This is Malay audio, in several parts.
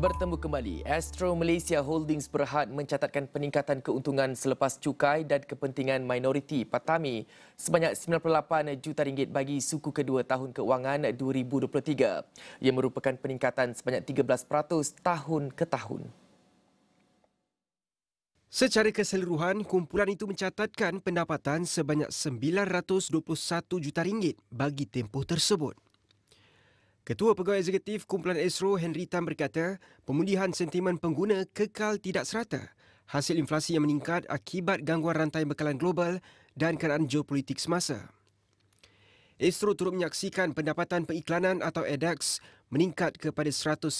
Bertemu kembali, Astro Malaysia Holdings berhad mencatatkan peningkatan keuntungan selepas cukai dan kepentingan minoriti Patami sebanyak 98 juta ringgit bagi suku kedua tahun keuangan 2023. Ia merupakan peningkatan sebanyak 13% tahun ke tahun. Secara keseluruhan, kumpulan itu mencatatkan pendapatan sebanyak 921 juta ringgit bagi tempoh tersebut. Ketua Pegawai Eksekutif Kumpulan Esro Henry Tan berkata, pemulihan sentimen pengguna kekal tidak serata. Hasil inflasi yang meningkat akibat gangguan rantai bekalan global dan keadaan geopolitik semasa. Esro turut menyaksikan pendapatan pengiklanan atau EDAX meningkat kepada 199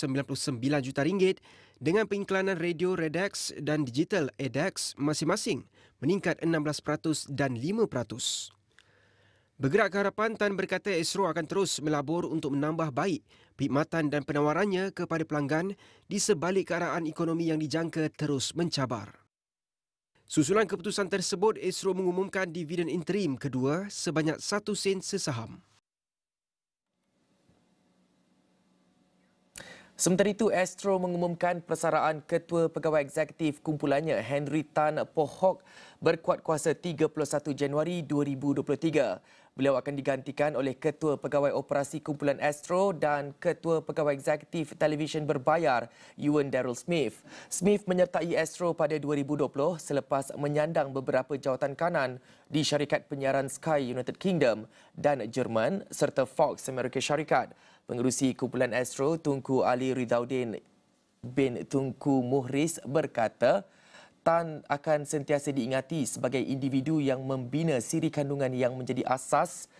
juta ringgit dengan pengiklanan radio REDAX dan digital EDAX masing-masing meningkat 16% dan 5%. Bergerak ke harapan, Tan berkata Esro akan terus melabur untuk menambah baik perkhidmatan dan penawarannya kepada pelanggan di sebalik keadaan ekonomi yang dijangka terus mencabar. Susulan keputusan tersebut, Esro mengumumkan dividen interim kedua sebanyak satu sen sesaham. Sementara itu, Astro mengumumkan persaraan Ketua Pegawai Eksekutif kumpulannya Henry Tan Pohok berkuat kuasa 31 Januari 2023. Beliau akan digantikan oleh Ketua Pegawai Operasi Kumpulan Astro dan Ketua Pegawai Eksekutif Televisyen Berbayar, Ewan Daryl Smith. Smith menyertai Astro pada 2020 selepas menyandang beberapa jawatan kanan di syarikat penyiaran Sky United Kingdom dan Jerman serta Fox Amerika Syarikat. Pengerusi kumpulan Astro, Tunku Ali Ridaudin bin Tunku Muhris berkata, Tan akan sentiasa diingati sebagai individu yang membina siri kandungan yang menjadi asas